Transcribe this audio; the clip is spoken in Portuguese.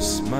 Christmas.